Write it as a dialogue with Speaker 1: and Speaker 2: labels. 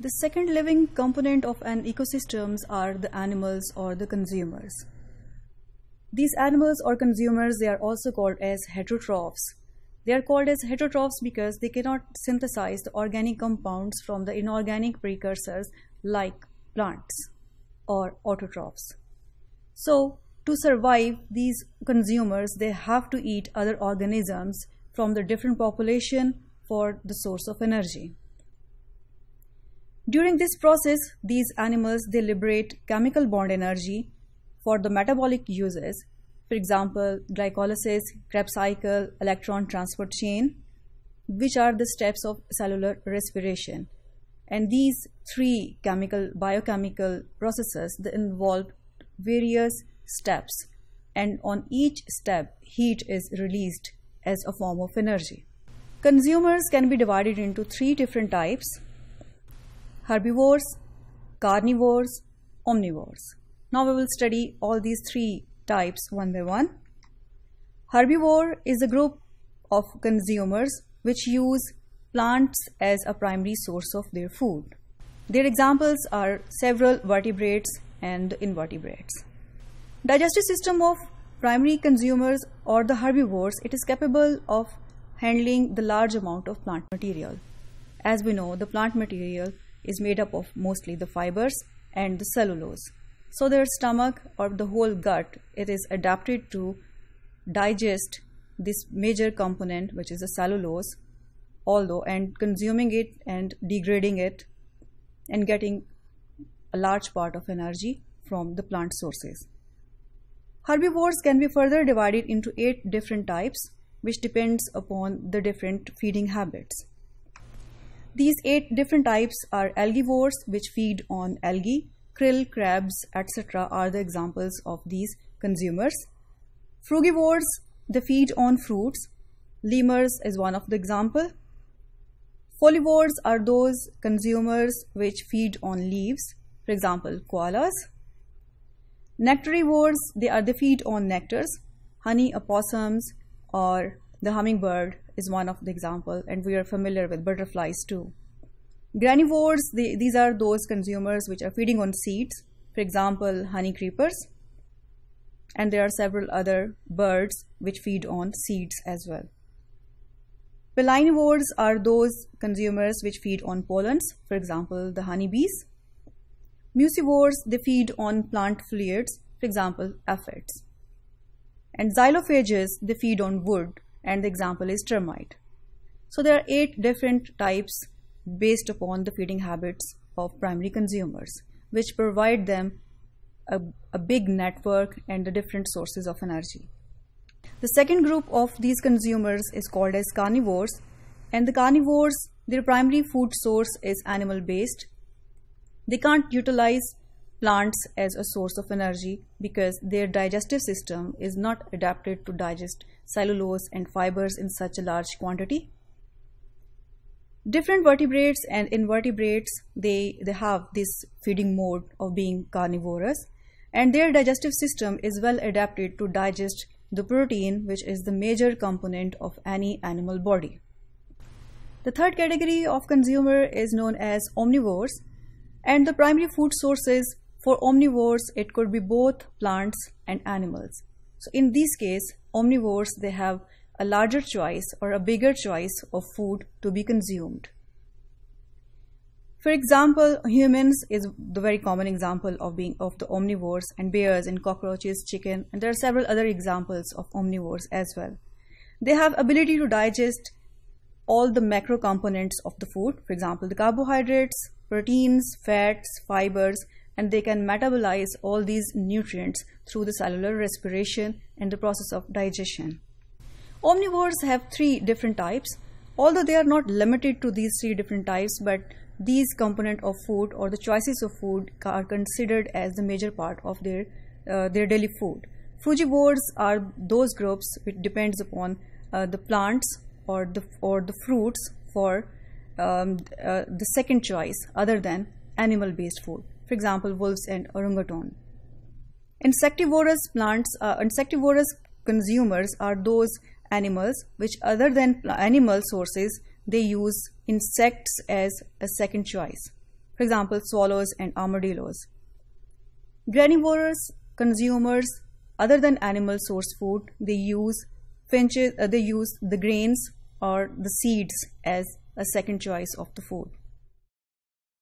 Speaker 1: The second living component of an ecosystem are the animals or the consumers. These animals or consumers, they are also called as heterotrophs. They are called as heterotrophs because they cannot synthesize the organic compounds from the inorganic precursors like plants or autotrophs. So, to survive, these consumers they have to eat other organisms from the different population for the source of energy. During this process, these animals they liberate chemical bond energy for the metabolic uses, for example, glycolysis, Krebs cycle, electron transport chain, which are the steps of cellular respiration. And these three chemical biochemical processes they involve various steps and on each step heat is released as a form of energy. Consumers can be divided into three different types herbivores, carnivores, omnivores. Now we will study all these three types one by one. Herbivore is a group of consumers which use plants as a primary source of their food. Their examples are several vertebrates and invertebrates. Digestive system of primary consumers or the herbivores, it is capable of handling the large amount of plant material. As we know, the plant material is made up of mostly the fibers and the cellulose. So their stomach or the whole gut, it is adapted to digest this major component which is the cellulose although and consuming it and degrading it and getting a large part of energy from the plant sources. Herbivores can be further divided into eight different types which depends upon the different feeding habits. These eight different types are algivores which feed on algae, krill, crabs, etc. are the examples of these consumers. Frugivores, they feed on fruits. Lemurs is one of the example. Folivores are those consumers which feed on leaves, for example, koalas. Nectarivores, they are the feed on nectars, honey, opossums, or the hummingbird is one of the example, and we are familiar with butterflies too. Granivores, they, these are those consumers which are feeding on seeds, for example, honey creepers. And there are several other birds which feed on seeds as well. Pollinivores are those consumers which feed on pollens, for example, the honeybees. Mucivores, they feed on plant fluids, for example, aphids. And xylophages, they feed on wood, and the example is termite. So there are eight different types based upon the feeding habits of primary consumers, which provide them a, a big network and the different sources of energy. The second group of these consumers is called as carnivores, and the carnivores, their primary food source is animal based. They can't utilize plants as a source of energy because their digestive system is not adapted to digest cellulose and fibers in such a large quantity. Different vertebrates and invertebrates, they, they have this feeding mode of being carnivorous and their digestive system is well adapted to digest the protein which is the major component of any animal body. The third category of consumer is known as omnivores and the primary food sources for omnivores it could be both plants and animals. So in this case omnivores they have a larger choice or a bigger choice of food to be consumed. For example, humans is the very common example of being of the omnivores and bears and cockroaches, chicken, and there are several other examples of omnivores as well. They have ability to digest all the macro components of the food, for example, the carbohydrates, proteins, fats, fibers, and they can metabolize all these nutrients through the cellular respiration and the process of digestion. Omnivores have three different types, although they are not limited to these three different types, but these component of food or the choices of food are considered as the major part of their uh, their daily food. Frugivores are those groups which depends upon uh, the plants or the or the fruits for um, uh, the second choice other than animal based food. For example, wolves and orangutan. Insectivorous plants, uh, insectivorous consumers are those animals which other than animal sources they use insects as a second choice. for example, swallows and armadillos. Granivorous consumers, other than animal source food, they use finches, uh, they use the grains or the seeds as a second choice of the food.